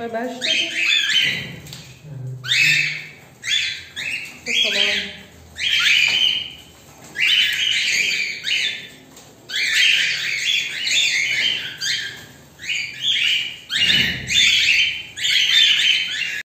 Vai bastante.